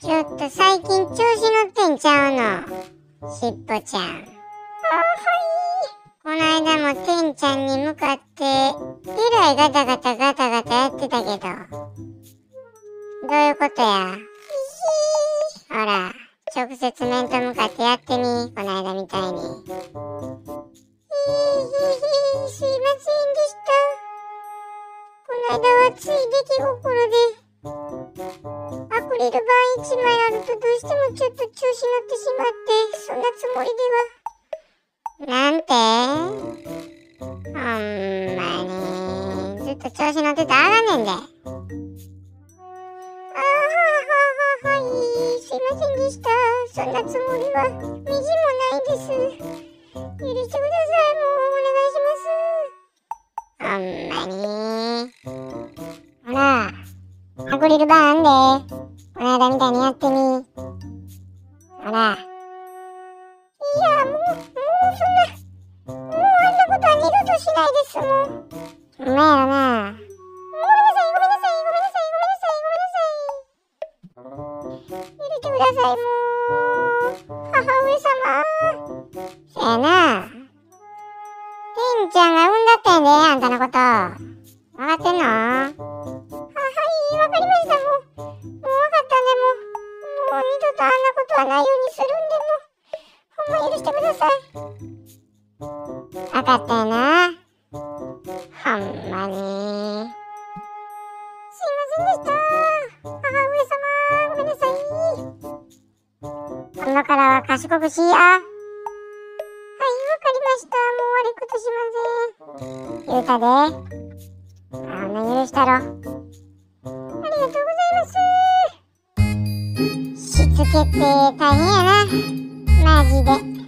ちょっと最近調子乗ってんちゃうのしっぽちゃん。あ、はい。この間もてんちゃんに向かって、えらいガタガタガタガタやってたけど。どういうことや？ほら、直接面と向かってやってみ、この間みたいに。すいませんでした。この間はつい出来心で。リル板1枚あるとどうしてもちょっと調子乗ってしまってそんなつもりでは。なんて。ほんまにずっと調子乗ってたらあがねんで。ああははははい。すいませんでした。そんなつもりは。みじもないです。許してください。もうお願いします。ほんまに。ほら。アクリル板あんで。この間みたいにやってみ。ほら。いや、もう、もうそんな、もうあんなことは二度としないです、もう。ほんまやろな。ごめんなさい、ごめんなさい、ごめんなさい、ごめんなさい。許してください、もう。母上様。せやな。てんちゃんが産んだってんで、あんたのこと。わかってんの？とあんなことはないようにするんで、も、ほんま許してください。わかったよな。ほんまに。すいませんでした。母上様、ごめんなさい。今からは賢くしや。はい、わかりました。もう悪いことしません。言うたで。あんな許したろ。ますしつけって大変やなマジで。